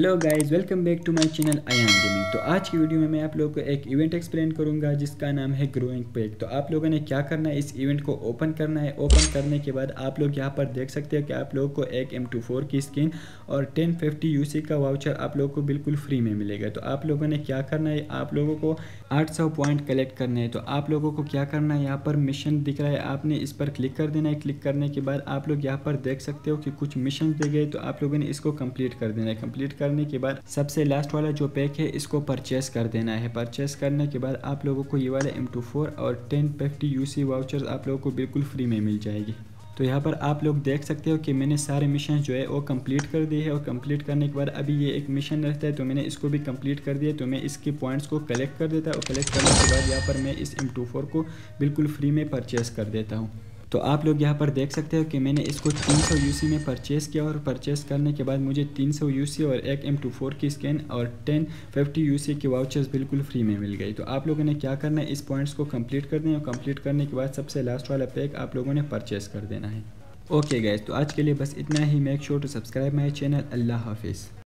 Hello guys welcome back to my channel I am gaming तो आज की video में मैं आप लोगों को एक इवेंट एक्सप्लेन करूँगा, जिसका नाम है ग्रोइंग पैक तो आप लोगों ने क्या करना है? इस इवेंट को ओपन करना है। ओपन करने के बाद आप लोग यहाँ पर देख सकते हो कि आप लोगों को एक एम टू फोर की स्किन और टेन फिफ्टी का वाउचर आप लोगों को बिल्कुल फ्री में मिलेगा। तो आप लोगों ने क्या करना है? आप लोगों को आठ सौ पॉइंट कलेक्ट करने हैं। तो आप लोगों को क्या करना है? यहाँ पर मिशन दिख रहा है। आपने इस पर क्लिक कर देना है। क्लिक करने के बाद आप लोग यहाँ पर देख सकते हो कि कुछ मिशन दे गए। तो आप लोगों ने इसको कंप्लीट कर देना है। कंप्लीट करने के बाद सबसे लास्ट वाला जो पैक है, इसको परचेस कर देना है। परचेस करने के बाद आप लोगों को ये वाला एम टू फोर और ten fifty U C vouchers आप लोगों को बिल्कुल फ्री में मिल जाएगी। तो यहाँ पर आप लोग देख सकते हो कि मैंने सारे मिशन जो है, वो कंप्लीट कर दिए है। और कंप्लीट करने के बाद अभी ये एक मिशन रहता है तो मैंने इसको भी कंप्लीट कर दिया तो मैं इसके पॉइंट्स को कलेक्ट कर देता और कलेक्ट करने के बाद यहाँ पर मैं इस एम टू फोर को बिल्कुल फ्री में परचेस कर देता हूँ। तो आप लोग यहाँ पर देख सकते हो कि मैंने इसको 300 यूसी में परचेस किया और परचेस करने के बाद मुझे 300 यूसी और एक एम टू फोर की स्कैन और 10 50 यूसी के वाउचर्स बिल्कुल फ्री में मिल गई। तो आप लोगों ने क्या करना है? इस पॉइंट्स को कंप्लीट कर दें और कंप्लीट करने के बाद सबसे लास्ट वाला पैक आप लोगों ने परचेस कर देना है। ओके गैस तो आज के लिए बस इतना ही। Make sure to subscribe my channel अल्लाह हाफिज़।